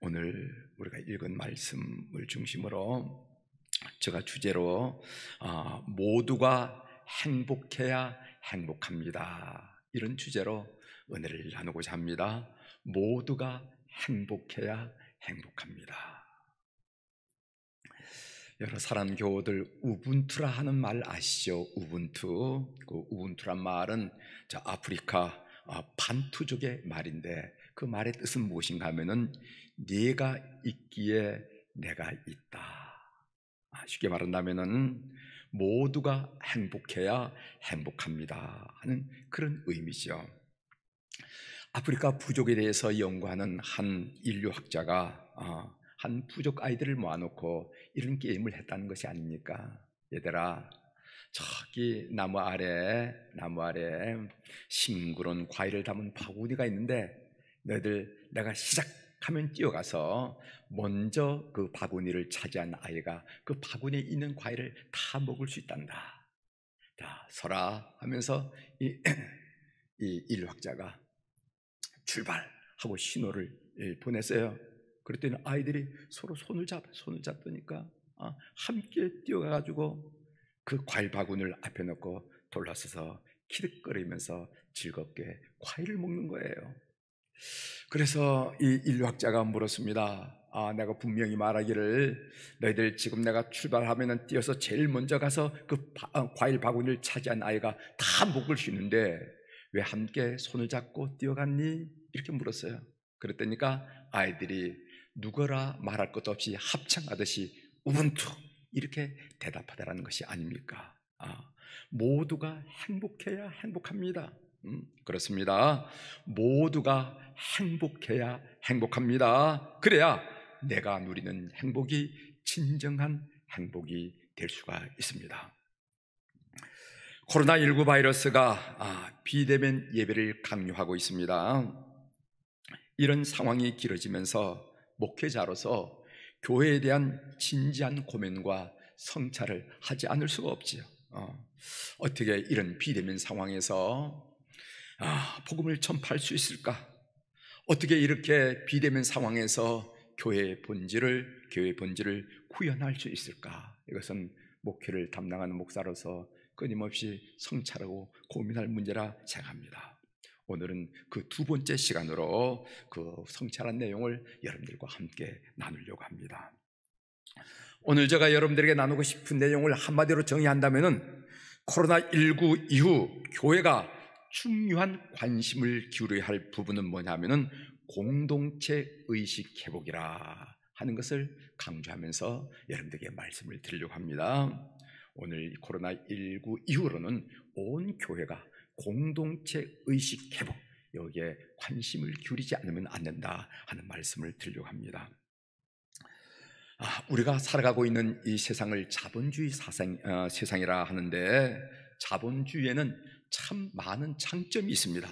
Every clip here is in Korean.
오늘 우리가 읽은 말씀을 중심으로 제가 주제로 어, 모두가 행복해야 행복합니다. 이런 주제로 은혜를 나누고자 합니다. 모두가 행복해야 행복합니다. 여러 사람 교우들 우분투라 하는 말 아시죠? 우분투. 그 우분투란 말은 저 아프리카 어, 반투족의 말인데 그 말의 뜻은 무엇인가 하면은 네가 있기에 내가 있다. 아, 쉽게 말한다면은 모두가 행복해야 행복합니다 하는 그런 의미죠. 아프리카 부족에 대해서 연구하는 한 인류학자가 어, 한 부족 아이들을 모아놓고 이런 게임을 했다는 것이 아닙니까? 얘들아, 저기 나무 아래, 나무 아래 싱그러운 과일을 담은 바구니가 있는데 너희들 내가 시작하면 뛰어가서 먼저 그 바구니를 차지한 아이가 그 바구니에 있는 과일을 다 먹을 수 있단다. 자, 서라 하면서 이, 이 인류학자가 출발하고 신호를 보냈어요. 그랬더니 아이들이 서로 손을 잡, 손을 잡더니까 아, 함께 뛰어가가지고 그 과일 바구니를 앞에 놓고 돌아서서 키득거리면서 즐겁게 과일을 먹는 거예요. 그래서 이 인류학자가 물었습니다. 아, 내가 분명히 말하기를 너희들 지금 내가 출발하면 뛰어서 제일 먼저 가서 그 바, 어, 과일 바구니를 차지한 아이가 다 먹을 수 있는데 왜 함께 손을 잡고 뛰어갔니? 이렇게 물었어요. 그랬더니까 아이들이 누구라 말할 것도 없이 합창하듯이 우분투 이렇게 대답하다라는 것이 아닙니까? 아, 모두가 행복해야 행복합니다. 음, 그렇습니다. 모두가 행복해야 행복합니다. 그래야 내가 누리는 행복이 진정한 행복이 될 수가 있습니다. 코로나19 바이러스가 아, 비대면 예배를 강요하고 있습니다. 이런 상황이 길어지면서 목회자로서 교회에 대한 진지한 고민과 성찰을 하지 않을 수가 없지요. 어, 떻게 이런 비대면 상황에서 아, 복음을 전파할 수 있을까? 어떻게 이렇게 비대면 상황에서 교회의 본질을 교회의 본질을 구현할 수 있을까? 이것은 목회를 담당하는 목사로서 끊임없이 성찰하고 고민할 문제라 생각합니다. 오늘은 그 두 번째 시간으로 그 성찰한 내용을 여러분들과 함께 나누려고 합니다. 오늘 제가 여러분들에게 나누고 싶은 내용을 한마디로 정의한다면 코로나19 이후 교회가 중요한 관심을 기울여야 할 부분은 뭐냐면은 공동체 의식 회복이라 하는 것을 강조하면서 여러분들에게 말씀을 드리려고 합니다. 오늘 코로나19 이후로는 온 교회가 공동체 의식 회복 여기에 관심을 기울이지 않으면 안 된다 하는 말씀을 드리려고 합니다. 아, 우리가 살아가고 있는 이 세상을 자본주의 사상, 어, 세상이라 하는데 자본주의에는 참 많은 장점이 있습니다.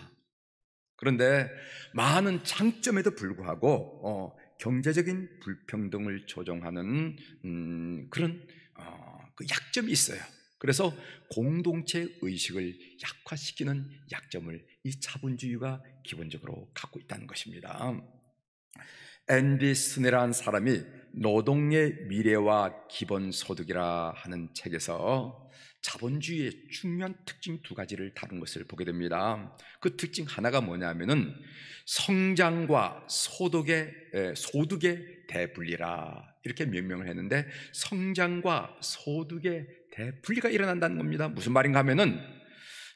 그런데 많은 장점에도 불구하고 어, 경제적인 불평등을 조정하는 음, 그런 어, 그 약점이 있어요. 그래서 공동체 의식을 약화시키는 약점을 이 자본주의가 기본적으로 갖고 있다는 것입니다. 앤디 스네라는 사람이 노동의 미래와 기본소득이라 하는 책에서 자본주의의 중요한 특징 두 가지를 다룬 것을 보게 됩니다. 그 특징 하나가 뭐냐면은 성장과 소득의 소득의 대분리라 이렇게 명명을 했는데 성장과 소득의 대분리가 일어난다는 겁니다. 무슨 말인가 하면은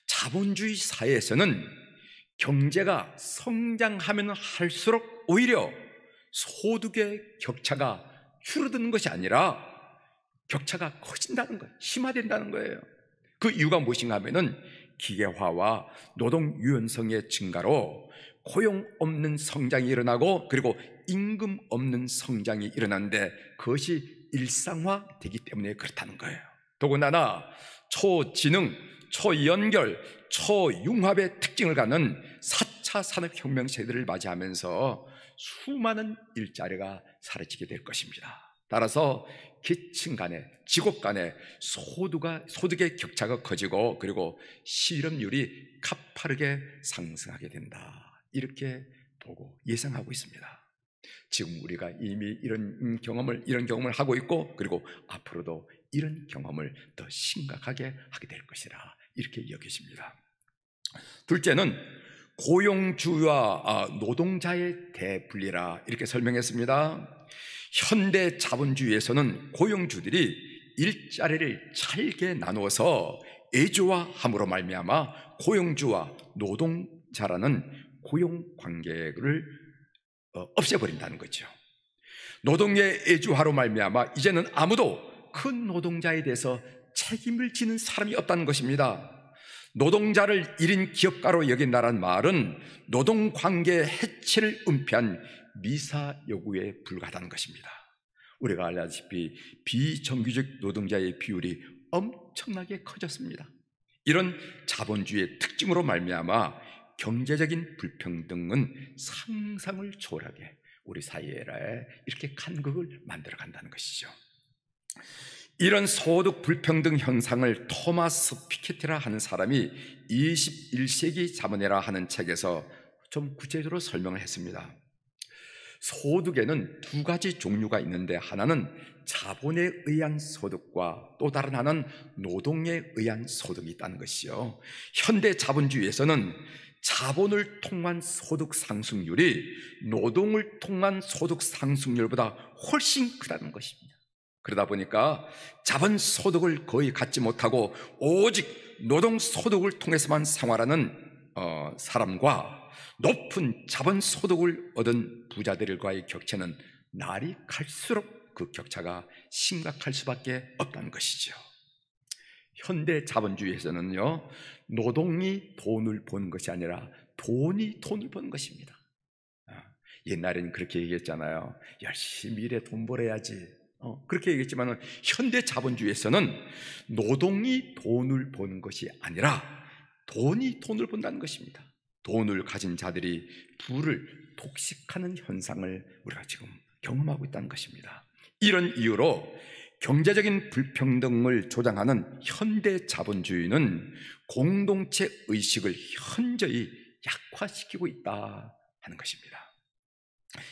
자본주의 사회에서는 경제가 성장하면 할수록 오히려 소득의 격차가 줄어드는 것이 아니라 격차가 커진다는 거예요. 심화된다는 거예요. 그 이유가 무엇인가 하면은 기계화와 노동 유연성의 증가로 고용 없는 성장이 일어나고 그리고 임금 없는 성장이 일어나는데 그것이 일상화되기 때문에 그렇다는 거예요. 더군다나 초지능, 초연결, 초융합의 특징을 갖는 4차 산업혁명 세대를 맞이하면서 수많은 일자리가 사라지게 될 것입니다. 따라서 계층 간에 직업 간에 소득가 소득의 격차가 커지고 그리고 실업률이 가파르게 상승하게 된다. 이렇게 보고 예상하고 있습니다. 지금 우리가 이미 이런 경험을 이런 경험을 하고 있고 그리고 앞으로도 이런 경험을 더 심각하게 하게 될 것이라 이렇게 여기십니다. 둘째는 고용주와 아, 노동자의 대분리라 이렇게 설명했습니다. 현대 자본주의에서는 고용주들이 일자리를 잘게 나누어서 애조화함으로 말미암아 고용주와 노동자라는 고용 관계를 어, 없애버린다는 거죠. 노동의 애주화로 말미암아 이제는 아무도 큰 노동자에 대해서 책임을 지는 사람이 없다는 것입니다. 노동자를 1인 기업가로 여긴다는 말은 노동 관계 해체를 은폐한 미사 요구에 불과하다는 것입니다. 우리가 알다시피 비정규직 노동자의 비율이 엄청나게 커졌습니다. 이런 자본주의의 특징으로 말미암아 경제적인 불평등은 상상을 초월하게 우리 사회에 이렇게 간극을 만들어 간다는 것이죠. 이런 소득 불평등 현상을 토마스 피케티라 하는 사람이 21세기 자본이라 하는 책에서 좀 구체적으로 설명을 했습니다. 소득에는 두 가지 종류가 있는데 하나는 자본에 의한 소득과 또 다른 하나는 노동에 의한 소득이 있다는 것이요. 현대 자본주의에서는 자본을 통한 소득 상승률이 노동을 통한 소득 상승률보다 훨씬 크다는 것입니다. 그러다 보니까 자본 소득을 거의 갖지 못하고 오직 노동 소득을 통해서만 생활하는 어, 사람과 높은 자본 소득을 얻은 부자들과의 격차는 날이 갈수록 그 격차가 심각할 수밖에 없다는 것이죠. 현대 자본주의에서는요, 노동이 돈을 버는 것이 아니라 돈이 돈을 버는 것입니다. 아, 옛날에는 그렇게 얘기했잖아요. 열심히 일해 돈 벌어야지. 어, 그렇게 얘기했지만 현대 자본주의에서는 노동이 돈을 버는 것이 아니라 돈이 돈을 번다는 것입니다. 돈을 가진 자들이 부를 독식하는 현상을 우리가 지금 경험하고 있다는 것입니다. 이런 이유로 경제적인 불평등을 조장하는 현대 자본주의는 공동체 의식을 현저히 약화시키고 있다 하는 것입니다.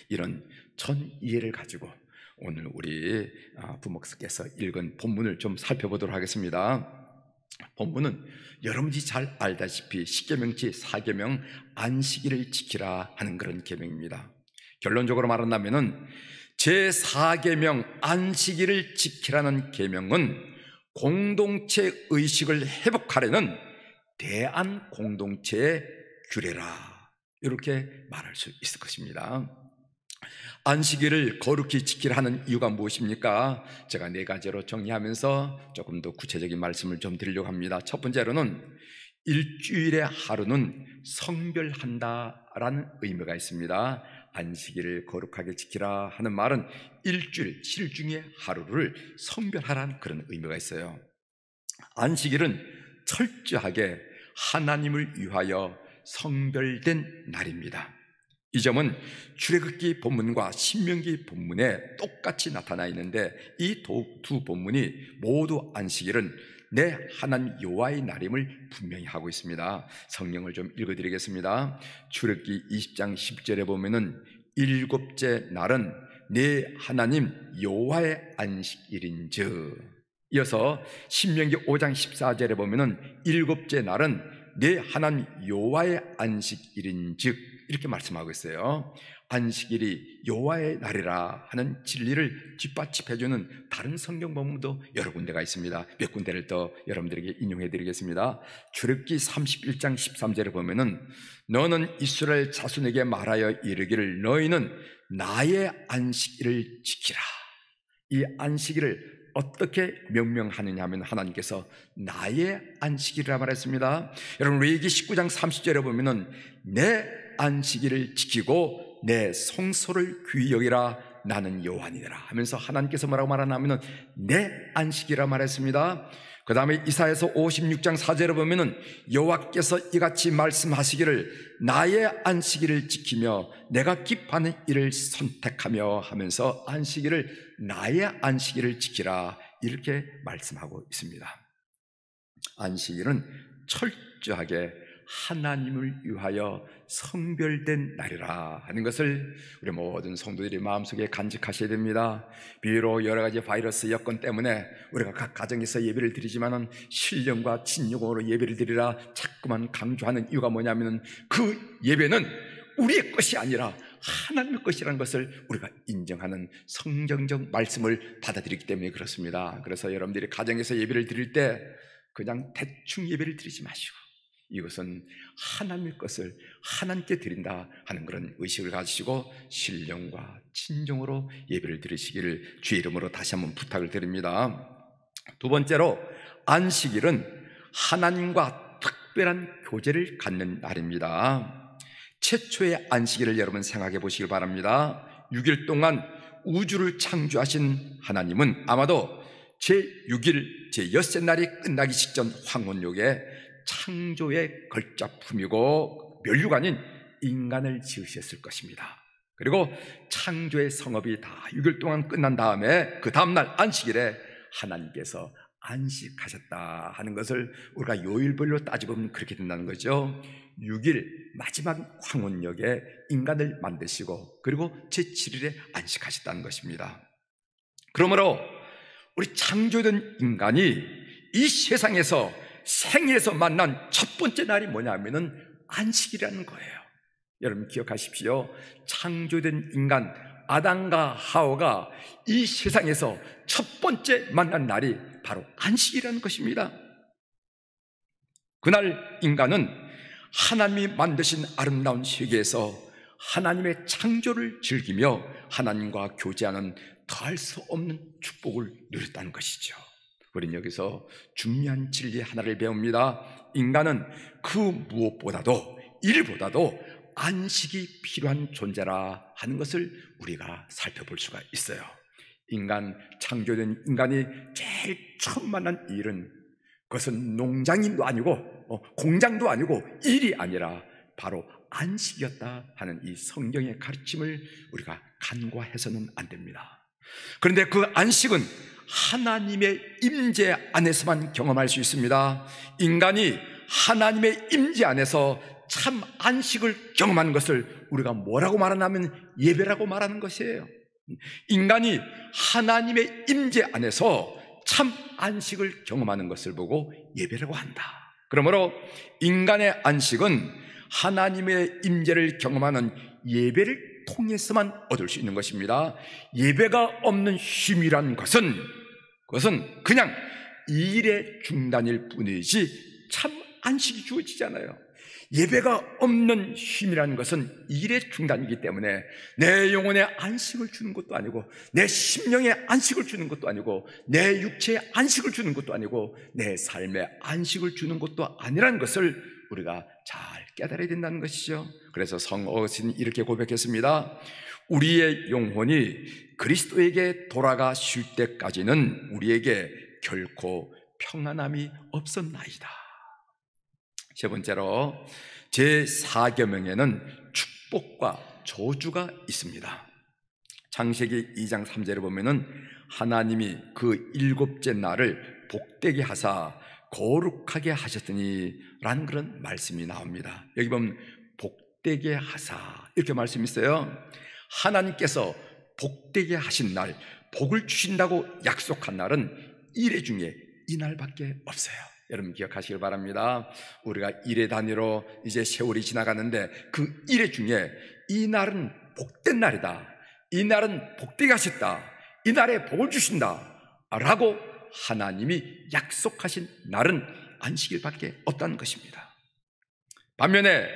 이런 전 이해를 가지고 오늘 우리 아, 부목사께서 읽은 본문을 좀 살펴보도록 하겠습니다. 본문은 여러분이 잘 알다시피 십계명치 사계명 안식일을 지키라 하는 그런 계명입니다. 결론적으로 말한다면은 제 4계명 안식일을 지키라는 계명은 공동체 의식을 회복하려는 대안 공동체의 규례라. 이렇게 말할 수 있을 것입니다. 안식일을 거룩히 지키라 하는 이유가 무엇입니까? 제가 네 가지로 정리하면서 조금 더 구체적인 말씀을 좀 드리려고 합니다. 첫 번째로는 일주일의 하루는 성별한다라는 의미가 있습니다. 안식일을 거룩하게 지키라 하는 말은 일주일, 7일 중에 하루를 성별하라는 그런 의미가 있어요. 안식일은 철저하게 하나님을 위하여 성별된 날입니다. 이 점은 출애굽기 본문과 신명기 본문에 똑같이 나타나 있는데 이 두 본문이 모두 안식일은 내 하나님 여호와의 날임을 분명히 하고 있습니다. 성령을 좀 읽어드리겠습니다. 출애굽기 20장 10절에 보면은 일곱째 날은 내 하나님 여호와의 안식일인즉 이어서 신명기 5장 14절에 보면은 일곱째 날은 내 하나님 여호와의 안식일인즉 이렇게 말씀하고 있어요. 안식일이 여호와의 날이라 하는 진리를 뒷받침해 주는 다른 성경 본문도 여러 군데가 있습니다. 몇 군데를 더 여러분들에게 인용해 드리겠습니다. 출애굽기 31장 13절에 보면은 너는 이스라엘 자손에게 말하여 이르기를 너희는 나의 안식일을 지키라. 이 안식일을 어떻게 명명하느냐 하면 하나님께서 나의 안식일이라 말했습니다. 여러분 레기 19장 30절에 보면은 내 안식일을 지키고 내 성소를 귀히 여기라 나는 여호와니라 하면서 하나님께서 뭐라고 말하냐면은 내 안식이라 말했습니다. 그 다음에 이사에서 56장 4절에 보면은 여호와께서 이같이 말씀하시기를 나의 안식일을 지키며 내가 기뻐하는 일을 선택하며 하면서 안식일을 나의 안식일을 지키라 이렇게 말씀하고 있습니다. 안식일은 철저하게 하나님을 위하여 성별된 날이라 하는 것을 우리 모든 성도들이 마음속에 간직하셔야 됩니다. 비록 여러 가지 바이러스 여건 때문에 우리가 각 가정에서 예배를 드리지만은 신령과 진용으로 예배를 드리라 자꾸만 강조하는 이유가 뭐냐면은 그 예배는 우리의 것이 아니라 하나님의 것이라는 것을 우리가 인정하는 성경적 말씀을 받아들이기 때문에 그렇습니다. 그래서 여러분들이 가정에서 예배를 드릴 때 그냥 대충 예배를 드리지 마시고 이것은 하나님의 것을 하나님께 드린다 하는 그런 의식을 가지시고 신령과 친정으로 예배를 드리시기를 주의 이름으로 다시 한번 부탁을 드립니다. 두 번째로 안식일은 하나님과 특별한 교제를 갖는 날입니다. 최초의 안식일을 여러분 생각해 보시길 바랍니다. 6일 동안 우주를 창조하신 하나님은 아마도 제6일, 제6째 날이 끝나기 직전 황혼욕에 창조의 걸작품이고 멸류가 아닌 인간을 지으셨을 것입니다. 그리고 창조의 성업이 다 6일 동안 끝난 다음에 그 다음날 안식일에 하나님께서 안식하셨다 하는 것을 우리가 요일별로 따지보면 그렇게 된다는 거죠. 6일 마지막 황혼역에 인간을 만드시고 그리고 제7일에 안식하셨다는 것입니다. 그러므로 우리 창조된 인간이 이 세상에서 생에서 만난 첫 번째 날이 뭐냐면은 안식이라는 거예요. 여러분 기억하십시오. 창조된 인간 아담과 하오가 이 세상에서 첫 번째 만난 날이 바로 안식이라는 것입니다. 그날 인간은 하나님이 만드신 아름다운 세계에서 하나님의 창조를 즐기며 하나님과 교제하는 더할 수 없는 축복을 누렸다는 것이죠. 우리는 여기서 중요한 진리 하나를 배웁니다. 인간은 그 무엇보다도 일보다도 안식이 필요한 존재라 하는 것을 우리가 살펴볼 수가 있어요. 인간 창조된 인간이 제일 처음 만난 일은 그것은 농장도 아니고 어, 공장도 아니고 일이 아니라 바로 안식이었다 하는 이 성경의 가르침을 우리가 간과해서는 안 됩니다. 그런데 그 안식은 하나님의 임재 안에서만 경험할 수 있습니다. 인간이 하나님의 임재 안에서 참 안식을 경험하는 것을 우리가 뭐라고 말하냐면 예배라고 말하는 것이에요. 인간이 하나님의 임재 안에서 참 안식을 경험하는 것을 보고 예배라고 한다. 그러므로 인간의 안식은 하나님의 임재를 경험하는 예배를 통해서만 얻을 수 있는 것입니다. 예배가 없는 쉼이란 것은 그것은 그냥 일의 중단일 뿐이지 참 안식이 주어지잖아요. 예배가 없는 쉼이라는 것은 일의 중단이기 때문에 내 영혼에 안식을 주는 것도 아니고 내 심령에 안식을 주는 것도 아니고 내 육체에 안식을 주는 것도 아니고 내 삶에 안식을 주는 것도 아니라는 것을 우리가 잘 깨달아야 된다는 것이죠. 그래서 성어신 이렇게 고백했습니다. 우리의 영혼이 그리스도에게 돌아가 쉴 때까지는 우리에게 결코 평안함이 없었나이다. 세 번째로 제 4계명에는 축복과 저주가 있습니다. 창세기 2장 3절에 보면은 하나님이 그 일곱째 날을 복되게 하사 거룩하게 하셨더니 라는 그런 말씀이 나옵니다. 여기 보면 복되게 하사 이렇게 말씀이 있어요. 하나님께서 복되게 하신 날, 복을 주신다고 약속한 날은 일회 중에 이 날밖에 없어요. 여러분 기억하시길 바랍니다. 우리가 일회 단위로 이제 세월이 지나가는데 그 일회 중에 이 날은 복된 날이다. 이 날은 복되게 하셨다. 이 날에 복을 주신다. 라고 하나님이 약속하신 날은 안식일밖에 없다는 것입니다. 반면에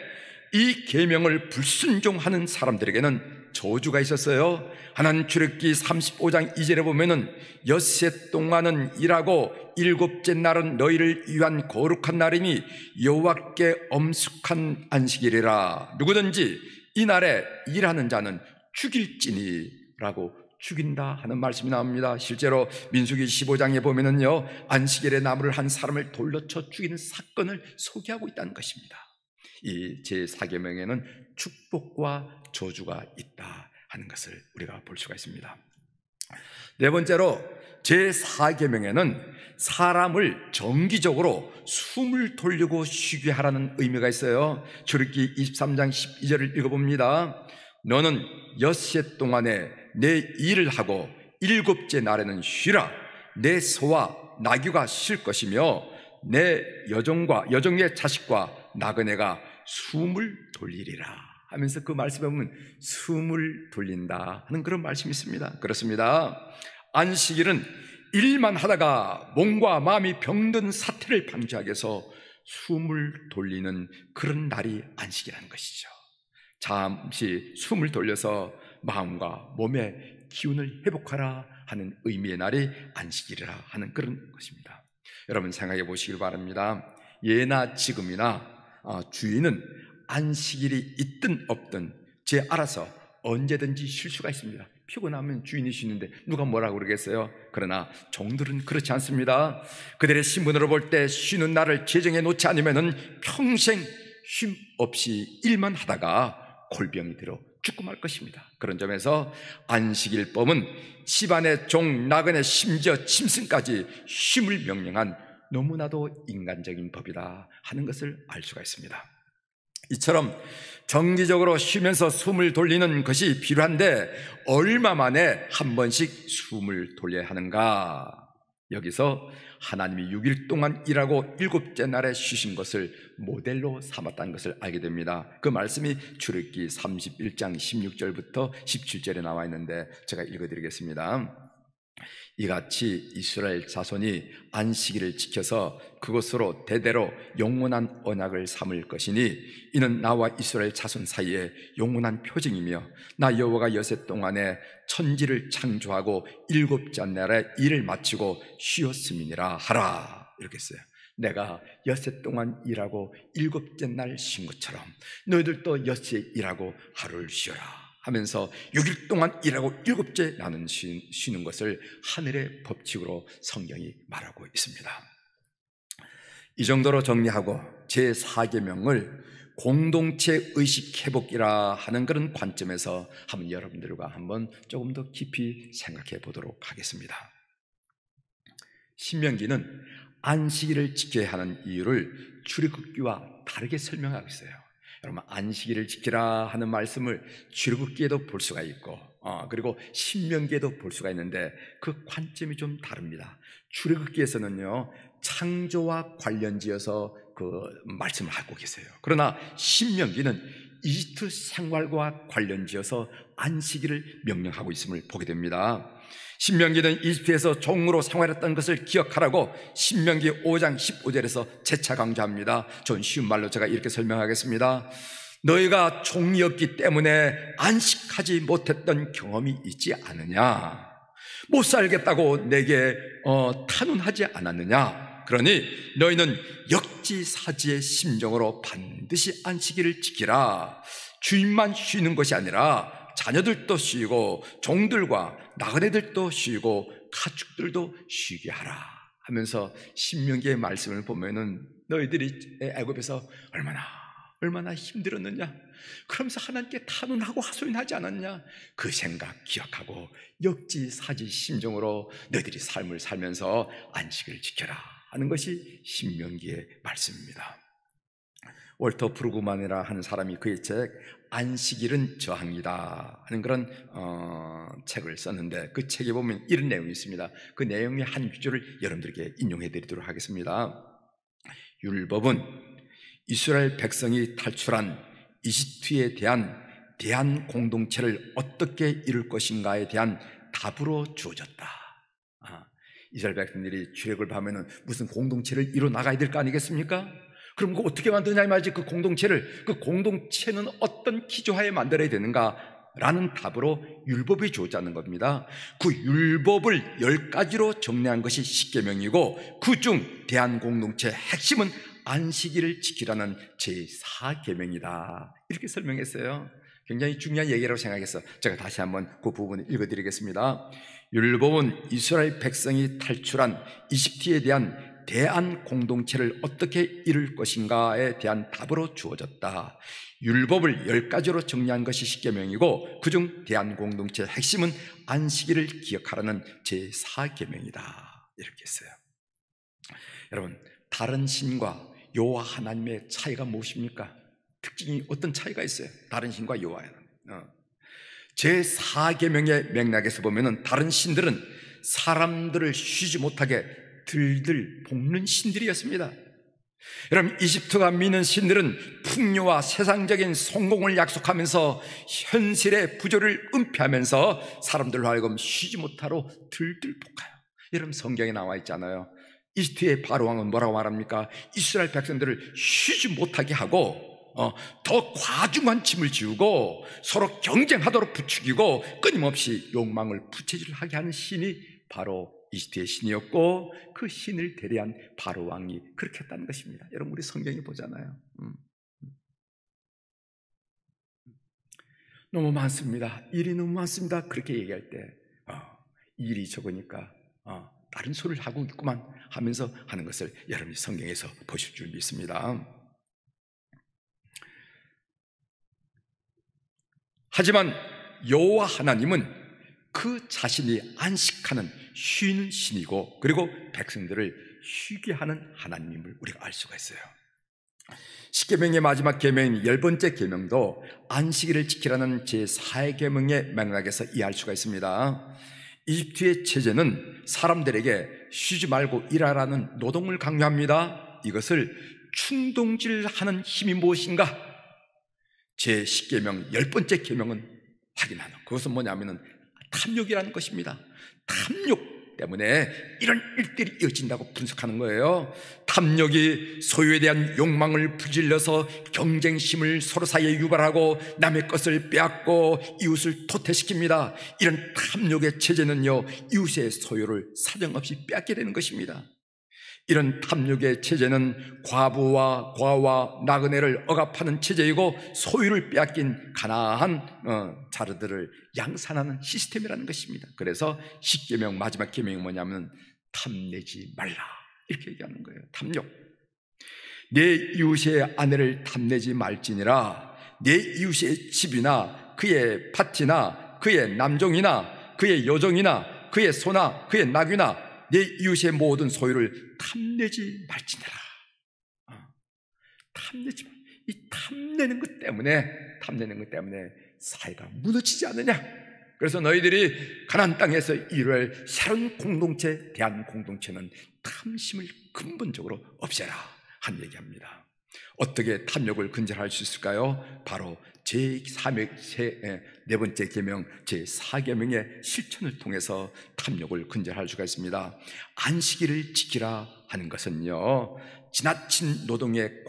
이 계명을 불순종하는 사람들에게는 저주가 있었어요. 하나님 출애기 35장 2절에 보면은 엿새 동안은 일하고 일곱째 날은 너희를 위한 거룩한 날이니 여호와께 엄숙한 안식일이라 누구든지 이 날에 일하는 자는 죽일지니라고 죽인다 하는 말씀이 나옵니다. 실제로 민수기 15장에 보면은요 안식일에 나무를 한 사람을 돌려 쳐 죽이는 사건을 소개하고 있다는 것입니다. 이 제4계명에는 축복과 저주가 있다 하는 것을 우리가 볼 수가 있습니다. 네 번째로 제4계명에는 사람을 정기적으로 숨을 돌리고 쉬게 하라는 의미가 있어요. 출애기 23장 12절을 읽어봅니다. 너는 엿새 동안에 내 일을 하고 일곱째 날에는 쉬라. 내 소와 나귀가 쉴 것이며 내 여종과 여종의 자식과 나그네가 숨을 돌리리라. 하면서 그 말씀에 보면 숨을 돌린다 하는 그런 말씀이 있습니다. 그렇습니다. 안식일은 일만 하다가 몸과 마음이 병든 사태를 방지하기 위해서 숨을 돌리는 그런 날이 안식이라는 것이죠. 잠시 숨을 돌려서 마음과 몸의 기운을 회복하라 하는 의미의 날이 안식일이라 하는 그런 것입니다. 여러분 생각해 보시길 바랍니다. 예나 지금이나 어, 주인은 안식일이 있든 없든 제 알아서 언제든지 쉴 수가 있습니다. 피곤하면 주인이 쉬는데 누가 뭐라고 그러겠어요? 그러나 종들은 그렇지 않습니다. 그들의 신분으로 볼 때 쉬는 날을 제정해 놓지 않으면 평생 쉼 없이 일만 하다가 골병이 들어 죽고 말 것입니다. 그런 점에서 안식일법은 집안의 종, 나그네, 심지어 짐승까지 쉼을 명령한 너무나도 인간적인 법이다 하는 것을 알 수가 있습니다. 이처럼 정기적으로 쉬면서 숨을 돌리는 것이 필요한데 얼마 만에 한 번씩 숨을 돌려야 하는가? 여기서 하나님이 6일 동안 일하고 일곱째 날에 쉬신 것을 모델로 삼았다는 것을 알게 됩니다. 그 말씀이 출애기 31장 16절부터 17절에 나와 있는데 제가 읽어 드리겠습니다. 이같이 이스라엘 자손이 안식일을 지켜서 그것으로 대대로 영원한 언약을 삼을 것이니 이는 나와 이스라엘 자손 사이에 영원한 표징이며 나 여호와가 여세 동안에 천지를 창조하고 일곱째 날에 일을 마치고 쉬었음이니라 하라 이렇게 써요. 내가 여세 동안 일하고 일곱째 날 쉰 것처럼 너희들도 여세 일하고 하루를 쉬어라. 하면서 6일 동안 일하고 일곱째 나는 쉬는 것을 하늘의 법칙으로 성경이 말하고 있습니다. 이 정도로 정리하고 제4계명을 공동체 의식 회복이라 하는 그런 관점에서 한번 여러분들과 한번 조금 더 깊이 생각해 보도록 하겠습니다. 신명기는 안식일을 지켜야 하는 이유를 출애굽기와 다르게 설명하고 있어요. 여러분 안식일을 지키라 하는 말씀을 출애굽기에도 볼 수가 있고 어, 그리고 신명기에도 볼 수가 있는데 그 관점이 좀 다릅니다. 출애굽기에서는요 창조와 관련지어서 그 말씀을 하고 계세요. 그러나 신명기는 이집트 생활과 관련지어서 안식일을 명령하고 있음을 보게 됩니다. 신명기는 이집트에서 종으로 생활했던 것을 기억하라고 신명기 5장 15절에서 재차 강조합니다. 전 쉬운 말로 제가 이렇게 설명하겠습니다. 너희가 종이었기 때문에 안식하지 못했던 경험이 있지 않느냐? 못 살겠다고 내게 어, 탄원하지 않았느냐? 그러니 너희는 역지사지의 심정으로 반드시 안식일을 지키라. 주인만 쉬는 것이 아니라 자녀들도 쉬고 종들과 나그네들도 쉬고 가축들도 쉬게 하라 하면서 신명기의 말씀을 보면은 너희들이 애굽에서 얼마나 얼마나 힘들었느냐 그러면서 하나님께 탄원하고 하소연하지 않았냐 그 생각 기억하고 역지사지 심정으로 너희들이 삶을 살면서 안식을 지켜라 하는 것이 신명기의 말씀입니다. 월터 프루그만이라 하는 사람이 그의 책 안식일은 저항이다 하는 그런 어, 책을 썼는데 그 책에 보면 이런 내용이 있습니다. 그 내용의 한 구절을 여러분들에게 인용해 드리도록 하겠습니다. 율법은 이스라엘 백성이 탈출한 이집트에 대한 대한 공동체를 어떻게 이룰 것인가에 대한 답으로 주어졌다. 아, 이스라엘 백성들이 출애굽을 하면은 무슨 공동체를 이뤄 나가야 될 거 아니겠습니까? 그럼 그 어떻게 만드냐 이 말이지 그 공동체를 그 공동체는 어떤 기조하에 만들어야 되는가 라는 답으로 율법이 주어졌는 겁니다. 그 율법을 열 가지로 정리한 것이 십계명이고 그 중 대한 공동체 핵심은 안식일을 지키라는 제4계명이다. 이렇게 설명했어요. 굉장히 중요한 얘기라고 생각해서 제가 다시 한번 그 부분을 읽어드리겠습니다. 율법은 이스라엘 백성이 탈출한 이집트에 대한 대한 공동체를 어떻게 이룰 것인가에 대한 답으로 주어졌다. 율법을 열 가지로 정리한 것이 십계명이고 그중 대한 공동체의 핵심은 안식일을 기억하라는 제 4계명이다. 이렇게 했어요. 여러분, 다른 신과 여호와 하나님의 차이가 무엇입니까? 특징이 어떤 차이가 있어요? 다른 신과 여호와 어. 제 4계명의 맥락에서 보면은 다른 신들은 사람들을 쉬지 못하게 들들 볶는 신들이었습니다. 여러분 이집트가 믿는 신들은 풍요와 세상적인 성공을 약속하면서 현실의 부조를 은폐하면서 사람들로 하여금 쉬지 못하러 들들 볶아요. 여러분 성경에 나와 있잖아요. 이집트의 바로왕은 뭐라고 말합니까? 이스라엘 백성들을 쉬지 못하게 하고 어, 더 과중한 짐을 지우고 서로 경쟁하도록 부추기고 끊임없이 욕망을 부채질하게 하는 신이 바로 이집트의 신이었고 그 신을 대리한 바로 왕이 그렇게 했다는 것입니다. 여러분 우리 성경이 보잖아요. 음. 너무 많습니다. 일이 너무 많습니다. 그렇게 얘기할 때 어, 일이 적으니까 어, 다른 소리를 하고 있구만 하면서 하는 것을 여러분이 성경에서 보실 줄 믿습니다. 하지만 여호와 하나님은 그 자신이 안식하는 쉬는 신이고 그리고 백성들을 쉬게 하는 하나님을 우리가 알 수가 있어요. 십계명의 마지막 계명인 열 번째 계명도 안식일을 지키라는 제 4의 계명의 맥락에서 이해할 수가 있습니다. 이집트의 체제는 사람들에게 쉬지 말고 일하라는 노동을 강요합니다. 이것을 충동질하는 힘이 무엇인가? 제 10계명 열 번째 계명은 확인하는 그것은 뭐냐면은 탐욕이라는 것입니다. 탐욕 때문에 이런 일들이 이어진다고 분석하는 거예요. 탐욕이 소유에 대한 욕망을 부질러서 경쟁심을 서로 사이에 유발하고 남의 것을 빼앗고 이웃을 토태시킵니다. 이런 탐욕의 체제는요, 이웃의 소유를 사정없이 빼앗게 되는 것입니다. 이런 탐욕의 체제는 과부와 과와 나그네를 억압하는 체제이고 소유를 빼앗긴 가나한 어, 자르들을 양산하는 시스템이라는 것입니다. 그래서 십계명 마지막 계명이 뭐냐면 탐내지 말라 이렇게 얘기하는 거예요. 탐욕. 내 이웃의 아내를 탐내지 말지니라 내 이웃의 집이나 그의 파티나 그의 남종이나 그의 여종이나 그의 소나 그의 나귀나 내 이웃의 모든 소유를 탐내지 말지니라. 어. 탐내지 말. 이 탐내는 것 때문에 탐내는 것 때문에 사회가 무너지지 않느냐? 그래서 너희들이 가난 땅에서 이룰 새로운 공동체, 대한 공동체는 탐심을 근본적으로 없애라 한 얘기합니다. 어떻게 탐욕을 근절할 수 있을까요? 바로 제3의 네 번째 계명 제4계명의 실천을 통해서 탐욕을 근절할 수가 있습니다. 안식일을 지키라 하는 것은요. 지나친 노동의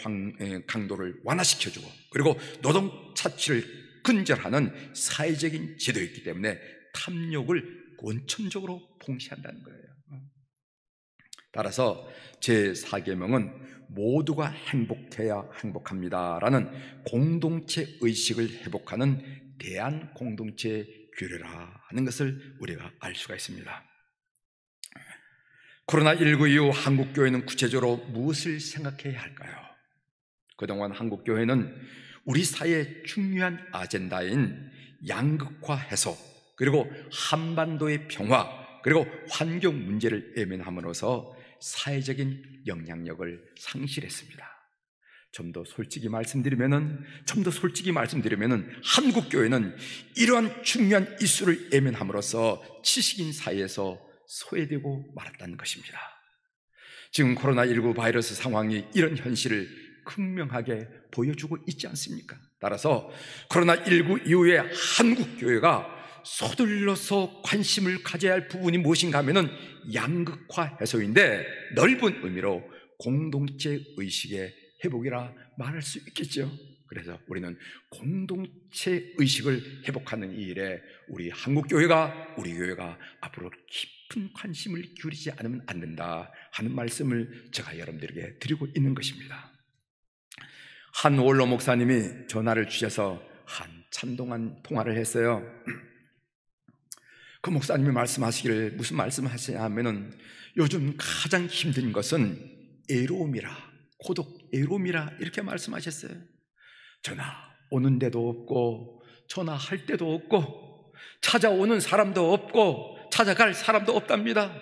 강도를 완화시켜 주고 그리고 노동 차취를 근절하는 사회적인 제도였기 때문에 탐욕을 원천적으로 봉시한다는 거예요. 따라서 제4계명은 모두가 행복해야 행복합니다라는 공동체 의식을 회복하는 대한 공동체 규례라 하는 것을 우리가 알 수가 있습니다. 코로나19 이후 한국 교회는 구체적으로 무엇을 생각해야 할까요? 그동안 한국 교회는 우리 사회의 중요한 아젠다인 양극화 해소, 그리고 한반도의 평화, 그리고 환경 문제를 외면함으로써 사회적인 영향력을 상실했습니다. 좀 더 솔직히 말씀드리면은, 좀 더 솔직히 말씀드리면은, 한국 교회는 이러한 중요한 이슈를 외면함으로써 지식인 사이에서 소외되고 말았다는 것입니다. 지금 코로나19 바이러스 상황이 이런 현실을 극명하게 보여주고 있지 않습니까? 따라서 코로나19 이후에 한국 교회가 서둘러서 관심을 가져야 할 부분이 무엇인가 하면은 양극화 해소인데 넓은 의미로 공동체 의식의 회복이라 말할 수 있겠죠. 그래서 우리는 공동체 의식을 회복하는 이 일에 우리 한국 교회가 우리 교회가 앞으로 깊은 관심을 기울이지 않으면 안 된다 하는 말씀을 제가 여러분들에게 드리고 있는 것입니다. 한 원로 목사님이 전화를 주셔서 한참 동안 통화를 했어요. 그 목사님이 말씀하시기를 무슨 말씀을 하시냐 하면은 요즘 가장 힘든 것은 애로움이라 고독 애로움이라 이렇게 말씀하셨어요. 전화 오는 데도 없고 전화할 데도 없고 찾아오는 사람도 없고 찾아갈 사람도 없답니다.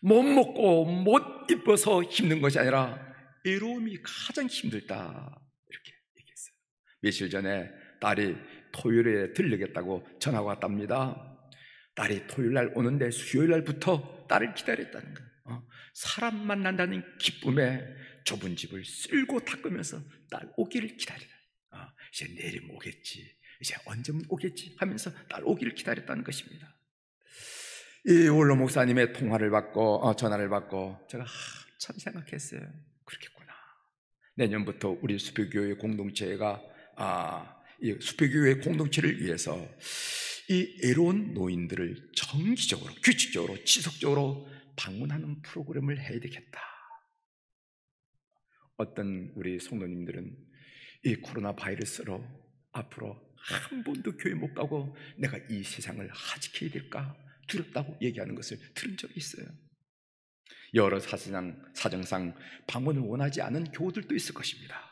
못 먹고 못 입어서 힘든 것이 아니라 애로움이 가장 힘들다 이렇게 얘기했어요. 며칠 전에 딸이 토요일에 들르겠다고 전화가 왔답니다. 딸이 토요일 날 오는데 수요일 날부터 딸을 기다렸다는 거예요. 어? 사람 만난다는 기쁨에 좁은 집을 쓸고 닦으면서 딸 오기를 기다리는 어, 이제 내일이면 오겠지. 이제 언제면 오겠지 하면서 딸 오기를 기다렸다는 것입니다. 이 원로 목사님의 통화를 받고 어, 전화를 받고 제가 참 생각했어요. 그렇겠구나. 내년부터 우리 수표교회 공동체가 아, 이 수표교회 공동체를 위해서 이 애로운 노인들을 정기적으로, 규칙적으로, 지속적으로 방문하는 프로그램을 해야 되겠다. 어떤 우리 성도님들은 이 코로나 바이러스로 앞으로 한 번도 교회 못 가고 내가 이 세상을 하직해야 될까 두렵다고 얘기하는 것을 들은 적이 있어요. 여러 사상, 사정상 방문을 원하지 않은 교우들도 있을 것입니다.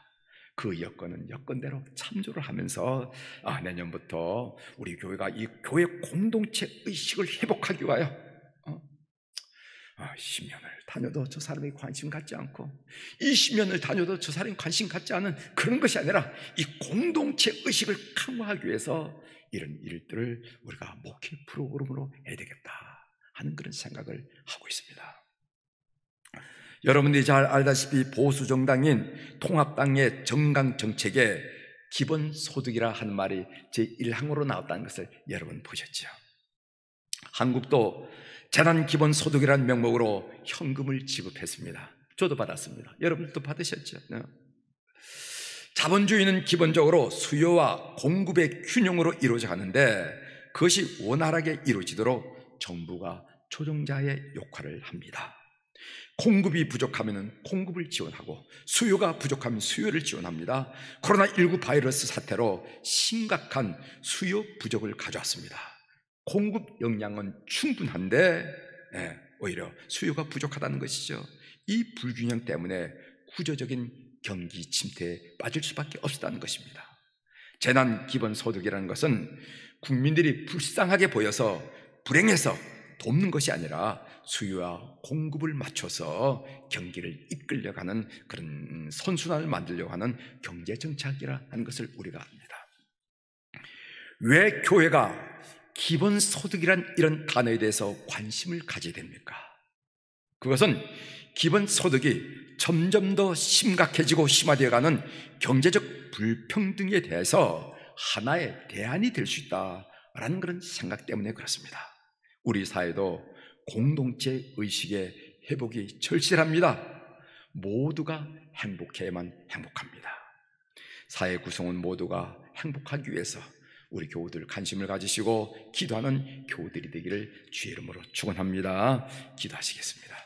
그 여건은 여건대로 참조를 하면서 아, 내년부터 우리 교회가 이 교회 공동체 의식을 회복하기 위하여 어? 아, 10년을 다녀도 저 사람이 관심 갖지 않고 20년을 다녀도 저 사람이 관심 갖지 않은 그런 것이 아니라 이 공동체 의식을 강화하기 위해서 이런 일들을 우리가 목회 프로그램으로 해야 되겠다 하는 그런 생각을 하고 있습니다. 여러분들이 잘 알다시피 보수 정당인 통합당의 정강 정책에 기본 소득이라 하는 말이 제 1항으로 나왔다는 것을 여러분 보셨죠. 한국도 재난 기본 소득이라는 명목으로 현금을 지급했습니다. 저도 받았습니다. 여러분들도 받으셨죠. 네. 자본주의는 기본적으로 수요와 공급의 균형으로 이루어져 가는데 그것이 원활하게 이루어지도록 정부가 조정자의 역할을 합니다. 공급이 부족하면 공급을 지원하고 수요가 부족하면 수요를 지원합니다. 코로나19 바이러스 사태로 심각한 수요 부족을 가져왔습니다. 공급 역량은 충분한데 네, 오히려 수요가 부족하다는 것이죠. 이 불균형 때문에 구조적인 경기 침체에 빠질 수밖에 없었다는 것입니다. 재난 기본 소득이라는 것은 국민들이 불쌍하게 보여서 불행해서 돕는 것이 아니라 수요와 공급을 맞춰서 경기를 이끌려가는 그런 선순환을 만들려고 하는 경제 정착이라 하는 것을 우리가 압니다. 왜 교회가 기본 소득이란 이런 단어에 대해서 관심을 가져야 됩니까? 그것은 기본 소득이 점점 더 심각해지고 심화되어 가는 경제적 불평등에 대해서 하나의 대안이 될 수 있다라는 그런 생각 때문에 그렇습니다. 우리 사회도 공동체 의식의 회복이 절실합니다. 모두가 행복해야만 행복합니다. 사회 구성원 모두가 행복하기 위해서 우리 교우들 관심을 가지시고 기도하는 교우들이 되기를 주의 이름으로 축원합니다. 기도하시겠습니다.